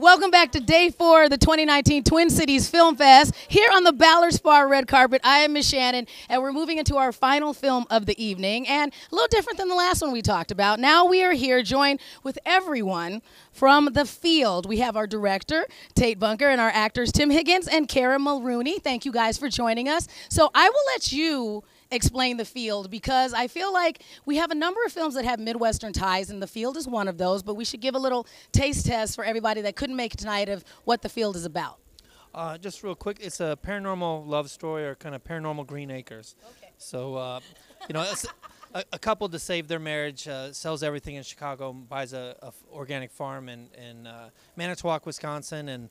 Welcome back to day four of the 2019 Twin Cities Film Fest. Here on the Ballard Spa red carpet, I am Miss Shannan, and we're moving into our final film of the evening, and a little different than the last one we talked about. Now we are here joined with everyone from the field. We have our director, Tate Bunker, and our actors, Tim Higgins and Kara Mulrooney. Thank you guys for joining us. So I will let you explain the field because I feel like we have a number of films that have Midwestern ties, and the field is one of those. But we should give a little taste test for everybody that couldn't make it tonight of what the field is about. Uh, just real quick, it's a paranormal love story or kind of paranormal Green Acres. Okay. So, uh, you know, a, a, couple to save their marriage uh, sells everything in Chicago, buys a, a organic farm in, in uh, Manitowoc, Wisconsin, and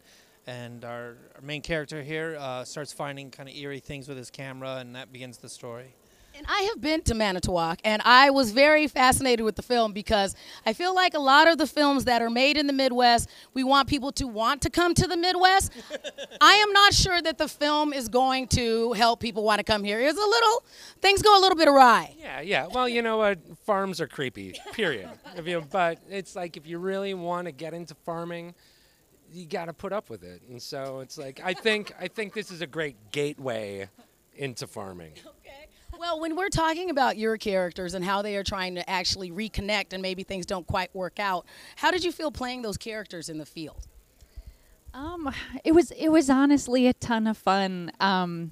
and our, our main character here uh, starts finding kind of eerie things with his camera, and that begins the story. And I have been to Manitowoc, and I was very fascinated with the film because I feel like a lot of the films that are made in the Midwest, we want people to want to come to the Midwest. I am not sure that the film is going to help people want to come here. It's a little, things go a little bit awry. Yeah, yeah. Well, you know what? Farms are creepy, period. you, but it's like if you really want to get into farming, you got to put up with it. And so it's like I think I think this is a great gateway into farming. Okay. Well, when we're talking about your characters and how they are trying to actually reconnect and maybe things don't quite work out, how did you feel playing those characters in the field? Um, it was it was honestly a ton of fun. Um,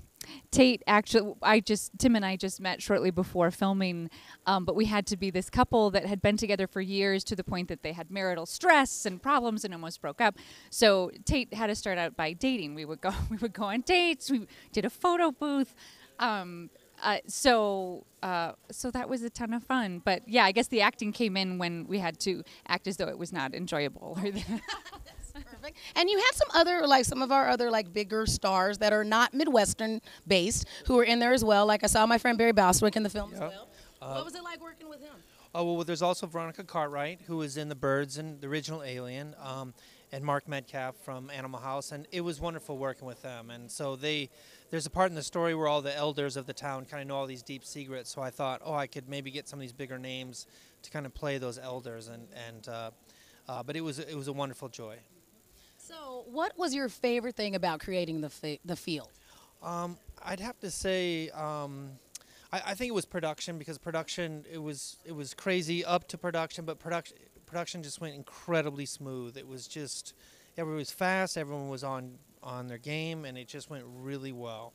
Tate actually, I just Tim and I just met shortly before filming, um, but we had to be this couple that had been together for years to the point that they had marital stress and problems and almost broke up. So Tate had to start out by dating. We would go we would go on dates. We did a photo booth. Um, uh, so uh, so that was a ton of fun. But yeah, I guess the acting came in when we had to act as though it was not enjoyable. And you had some other, like some of our other like bigger stars that are not Midwestern based, who are in there as well. Like I saw my friend Barry Bostwick in the film yep. as well. Uh, what was it like working with him? Oh well, there's also Veronica Cartwright, who was in The Birds and the original Alien, um, and Mark Metcalf from Animal House, and it was wonderful working with them. And so they, there's a part in the story where all the elders of the town kind of know all these deep secrets. So I thought, oh, I could maybe get some of these bigger names to kind of play those elders, and and. Uh, uh, but it was it was a wonderful joy. So, what was your favorite thing about creating the the field? Um, I'd have to say, um, I, I, think it was production because production it was it was crazy up to production, but production production just went incredibly smooth. It was just everyone was fast, everyone was on on their game, and it just went really well.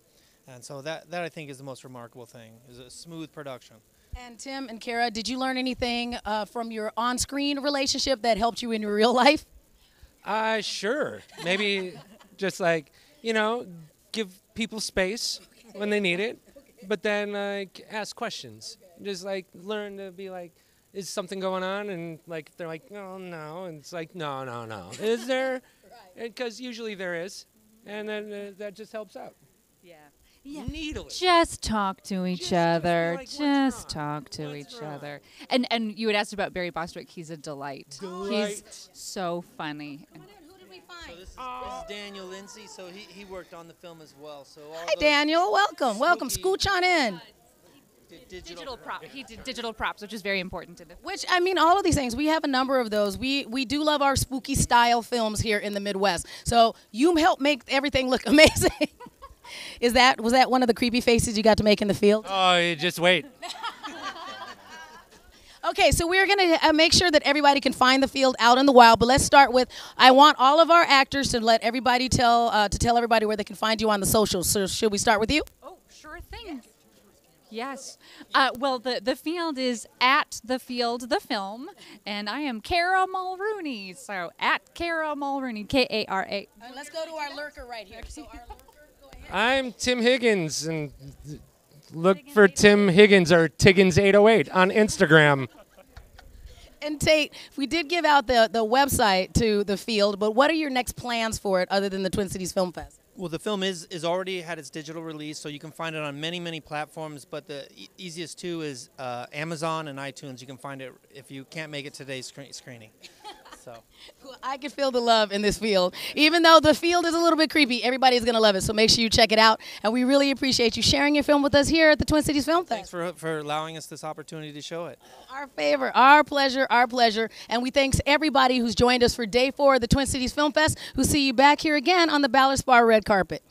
And so that that I think is the most remarkable thing is a smooth production. And Tim and Kara, did you learn anything uh, from your on-screen relationship that helped you in your real life? Uh, sure. Maybe just like, you know, give people space when they need it, but then like ask questions. Just like learn to be like, is something going on? And like they're like, no, no, and it's like, no, no, no. Is there? Because usually there is, and then uh, that just helps out. Yeah. Yeah. Needle Just talk to each just, other. Just, like, just talk to what's each wrong? other. And and you had asked about Barry Bostwick. He's a delight. delight. He's so funny. Who did we find? So this is, Daniel Lindsay. So he, he worked on the film as well. So Hi Daniel, welcome, welcome. Scooch on in. Digital, digital prop. He did digital props, which is very important to the. Which I mean, all of these things. We have a number of those. We we do love our spooky style films here in the Midwest. So you help make everything look amazing. Is that was that one of the creepy faces you got to make in the field? Oh, just wait. Okay, so we're gonna uh, make sure that everybody can find the field out in the wild. But let's start with I want all of our actors to let everybody tell uh, to tell everybody where they can find you on the socials. So should we start with you? Oh, sure thing. Yes. Uh, well, the, the field is at the field, the film, and I am Kara Mulrooney. So at Kara Mulrooney, K A R A. Let's go to our lurker right here. So our lurker I'm Tim Higgins, and look for Tim Higgins or Tiggins808 on Instagram. And Tate, we did give out the, the website to the field, but what are your next plans for it other than the Twin Cities Film Fest? Well, the film is, is already had its digital release, so you can find it on many, many platforms. But the e- easiest two is uh, Amazon and iTunes. You can find it if you can't make it today's screening. So Well, I can feel the love in this field. Even though the field is a little bit creepy, everybody's going to love it. So make sure you check it out. And we really appreciate you sharing your film with us here at the Twin Cities Film thanks Fest. for for allowing us this opportunity to show it. Our favor, our pleasure, our pleasure. And we thanks everybody who's joined us for day four of the Twin Cities Film Fest, who see you back here again on the Ballard Spar red carpet.